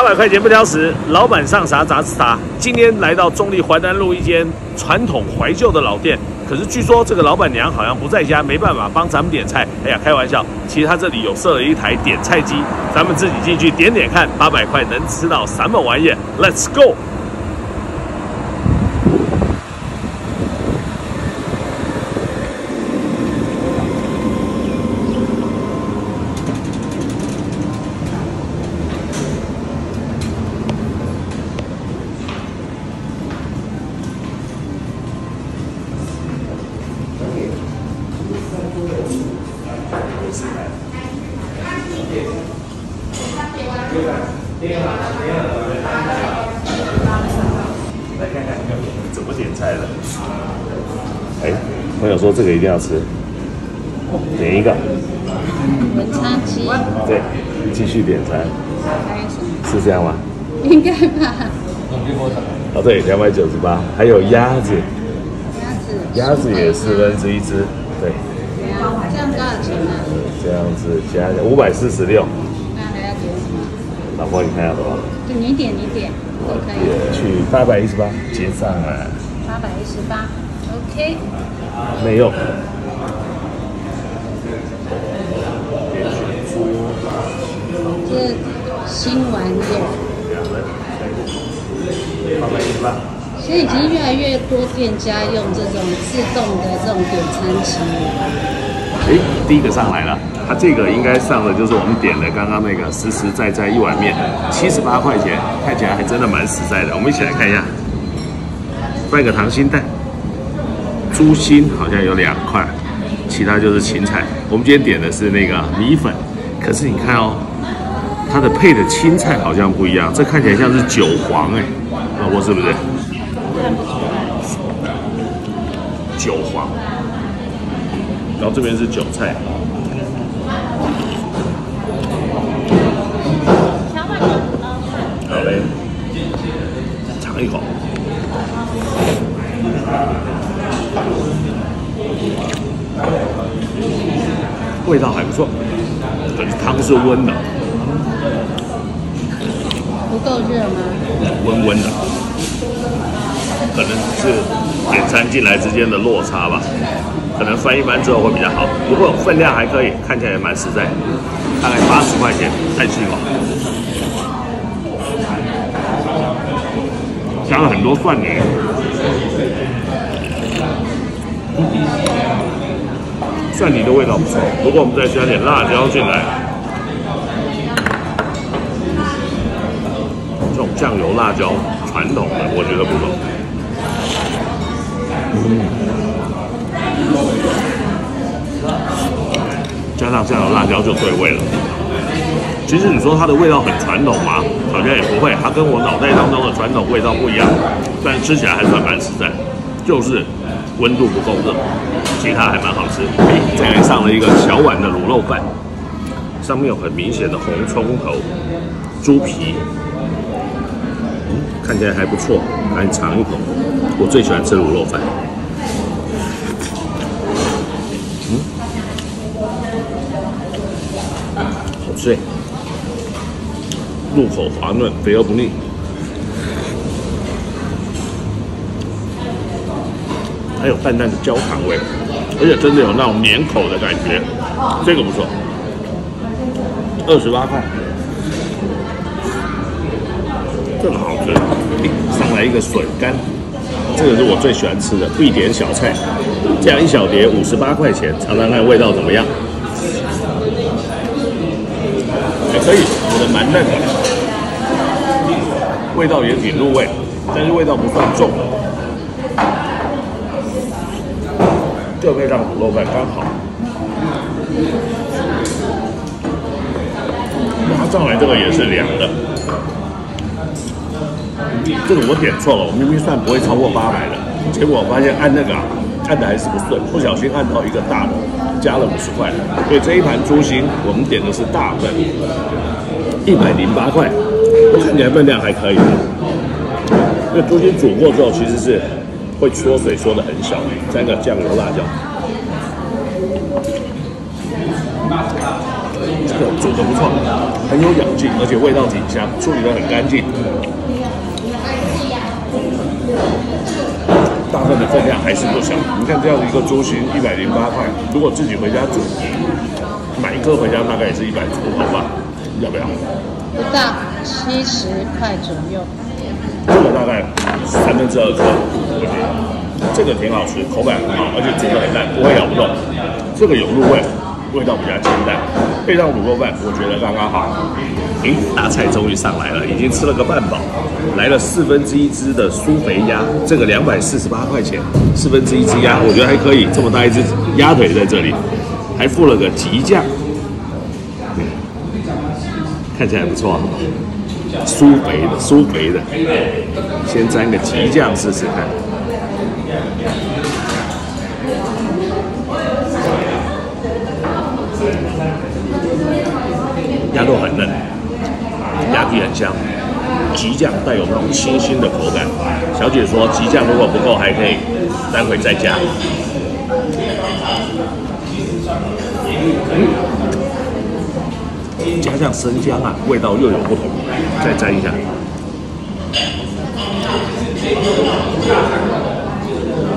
八百块钱不挑食，老板上啥砸吃啥。今天来到中立淮南路一间传统怀旧的老店，可是据说这个老板娘好像不在家，没办法帮咱们点菜。哎呀，开玩笑，其实他这里有设了一台点菜机，咱们自己进去点点看，八百块能吃到什么玩意？Let's go！来看看怎么点菜的。哎，朋友说这个一定要吃，点一个。文昌鸡，对，继续点餐？是这样吗？应该吧。哦，对，两百九十八，还有鸭子，鸭子，鸭子也四分之一只，对？这样子加五百四十六。那还要点什么？老婆，你看要多少？就你点，你点，都可以。去八百一十八，结账啊，八百一十八，OK。没有。这新玩意儿，八百一十八。现在已经越来越多店家用这种自动的这种点餐机了。哎，第一个上来了，它这个应该上的就是我们点的刚刚那个实实在在一碗面，七十八块钱，看起来还真的蛮实在的。我们一起来看一下，半个溏心蛋，猪心好像有两块，其他就是芹菜。我们今天点的是那个米粉，可是你看哦，它的配的青菜好像不一样，这看起来像是韭黄哎，老婆是不是？韭黄，然后这边是韭菜。好嘞，尝一口。味道还不错，可是汤是温的，不够热吗？温温的，可能是点餐进来之间的落差吧，可能翻一翻之后会比较好。不过分量还可以，看起来也蛮实在，大概八十块钱，再吃一口。加了很多蒜泥，蒜泥的味道不错。不过我们再加点辣椒进来，这种酱油辣椒传统的，我觉得不错。加上酱油辣椒就对味了。其实你说它的味道很传统吗？好像也不会，它跟我脑袋当中的传统味道不一样，但吃起来还算蛮实在，就是温度不够热，其他还蛮好吃。哎，再来上了一个小碗的卤肉饭，上面有很明显的红葱头、猪皮，嗯，看起来还不错，来尝一口。我最喜欢吃卤肉饭。好脆。入口滑嫩，肥而不腻。还有淡淡的焦糖味，而且真的有那种粘口的感觉，这个不错。二十八块，这个好吃。上来一个笋干，这个是我最喜欢吃的必点小菜。这样一小碟五十八块钱，尝尝看味道怎么样？还可以，我的蛮嫩的，味道也挺入味，但是味道不算重，这配上卤肉饭刚好。拿上来这个也是凉的，这个我点错了，我明明算不会超过八百的，结果我发现按那个、啊、按的还是不顺，不小心按到一个大的，加了五十块，所以这一盘猪心我们点的是大份，一百零八块，看起来分量还可以。猪心煮过之后其实是会缩水，缩的很小，加个酱油辣椒，这个煮的不错，很有咬劲，而且味道挺香，处理的很干净。大份的分量还是不小，你看这样的一个猪心一百零八块，如果自己回家煮，买一颗回家大概也是一百出头吧，要不要？不到七十块左右。这个大概三分之二颗，我觉得这个挺好吃，口感很好，而且煮的很烂，不会咬不动。这个有入味，味道比较清淡，配上卤肉饭，我觉得刚刚好。诶，大菜终于上来了，已经吃了个半饱，来了四分之一只的酥肥鸭，这个两百四十八块钱，四分之一只鸭，我觉得还可以，这么大一只鸭腿在这里，还附了个鸡酱，看起来不错啊。酥肥的，酥肥的，先沾个鸡酱试试看。鸭肉很嫩，很香，鸡酱带有那种清新的口感。小姐说鸡酱如果不够还可以待会再加。加上生姜啊，味道又有不同。再沾一下，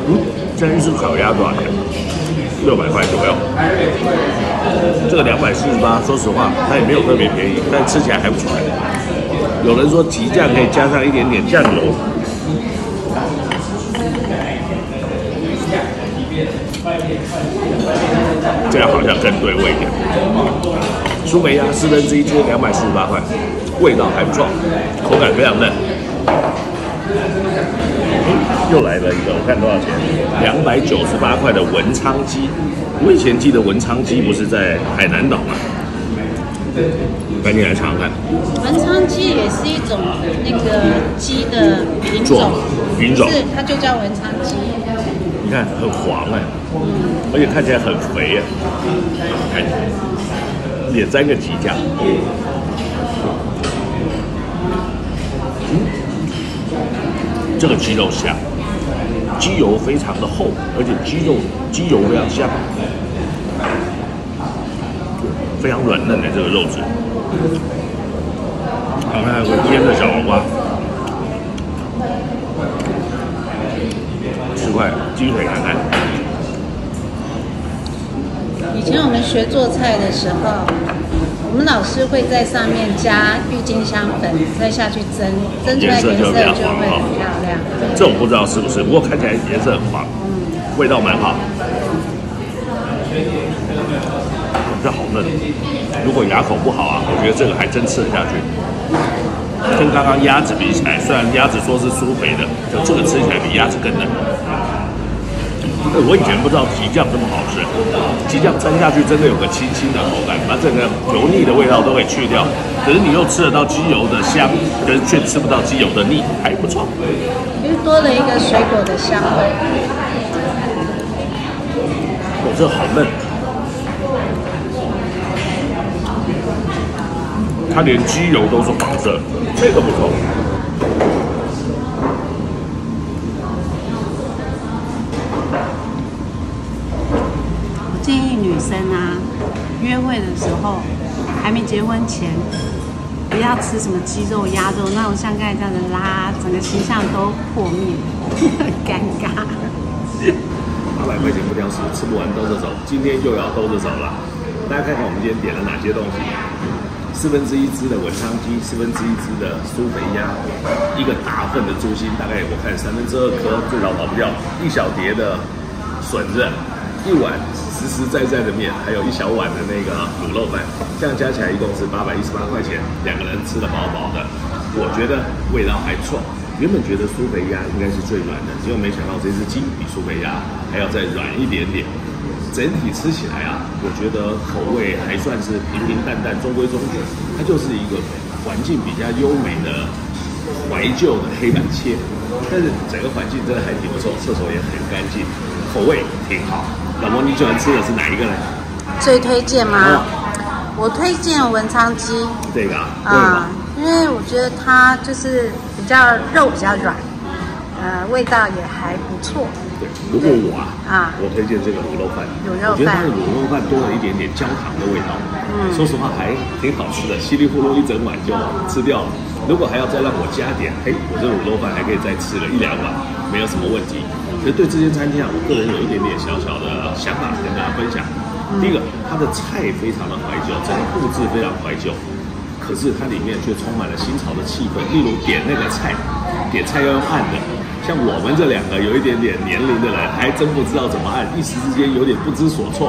嗯，这一只烤鸭多少钱？六百块左右。这个两百四十八，说实话，它也没有特别便宜，但吃起来还不错。有人说鸡酱可以加上一点点酱油，这样好像更对味一点。苏梅鸭四分之一只，两百四十八块。味道还不错，口感非常嫩。又来了一个，我看多少钱？两百九十八块的文昌鸡。我以前记得文昌鸡不是在海南岛吗？赶紧来尝尝看。文昌鸡也是一种那个鸡的品种，品种是它就叫文昌鸡。你看很黄哎，而且看起来很肥哎，看也沾个鸡酱。这个鸡肉香，鸡油非常的厚，而且鸡肉鸡油非常香，非常软嫩的这个肉质。好，还有个腌的小黄瓜，十块鸡腿看看。以前我们学做菜的时候。我们老师会在上面加郁金香粉，再下去蒸，蒸出来颜色就会很漂亮。这种不知道是不是，不过看起来颜色很黄，味道蛮好。这好嫩，如果牙口不好啊，我觉得这个还真吃得下去。跟刚刚鸭子比起来，虽然鸭子说是酥肥的，就这个吃起来比鸭子更嫩。我以前不知道鸡酱这么好吃，鸡酱沾下去真的有个清新的口感，把整个油腻的味道都给去掉。可是你又吃得到鸡油的香，可是却吃不到鸡油的腻，还不错。又多了一个水果的香味。哦，这好嫩，它连鸡油都是黄色，这个不错。生啊，约会的时候，还没结婚前，不要吃什么鸡肉、鸭肉那种，像刚才这样的拉，整个形象都破灭，很尴尬。八百块钱不挑食，吃不完兜着走，今天又要兜着走了。大家看看我们今天点了哪些东西：四分之一只的文昌鸡，四分之一只的苏肥鸭，一个大份的猪心，大概我看三分之二颗，最少跑不掉，一小碟的笋子，一碗。实实在在的面，还有一小碗的那个卤肉饭，这样加起来一共是八百一十八块钱，两个人吃的饱饱的。我觉得味道还不错。原本觉得苏肥鸭应该是最软的，结果没想到这只鸡比苏肥鸭还要再软一点点。整体吃起来啊，我觉得口味还算是平平淡淡，中规中矩。它就是一个环境比较优美的怀旧的黑板切，但是整个环境真的还挺不错，厕所也很干净，口味挺好。老婆，你喜欢吃的是哪一个呢？最推荐吗？我推荐文昌鸡。这个啊，因为我觉得它就是比较肉比较软，呃，味道也还不错。对，如果我啊，啊我推荐这个卤肉饭。卤肉饭我觉得它的卤肉饭多了一点点焦糖的味道。嗯，说实话还挺好吃的，稀里糊涂一整碗就吃掉了。如果还要再让我加点，嘿，我这卤肉饭还可以再吃个一两碗，没有什么问题。可是对这间餐厅啊，我个人有一点点小小的想法跟大家分享。第一个，它的菜非常的怀旧，整个布置非常怀旧。可是它里面却充满了新潮的气氛，例如点那个菜，点菜要用按的，像我们这两个有一点点年龄的人，还真不知道怎么按，一时之间有点不知所措。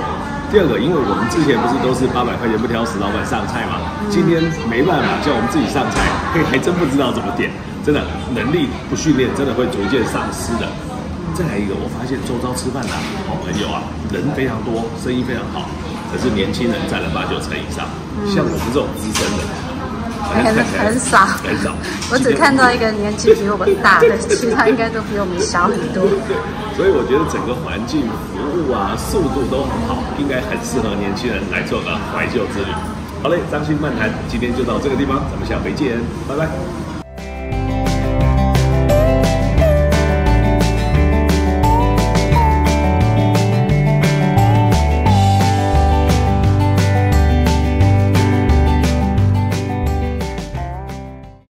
第二个，因为我们之前不是都是八百块钱不挑食，老板上菜嘛，今天没办法叫我们自己上菜，嘿，还真不知道怎么点，真的能力不训练，真的会逐渐丧失的。再来一个，我发现周遭吃饭的好朋友啊，人非常多，生意非常好，可是年轻人占了八九成以上，像我们这种资深的，很少 很少。我只看到一个年纪比我们大的，其他应该都比我们小很多。对，所以我觉得整个环境、服务啊、速度都很好，应该很适合年轻人来做个怀旧之旅。好嘞，张鑫漫谈今天就到这个地方，咱们下回见，拜拜。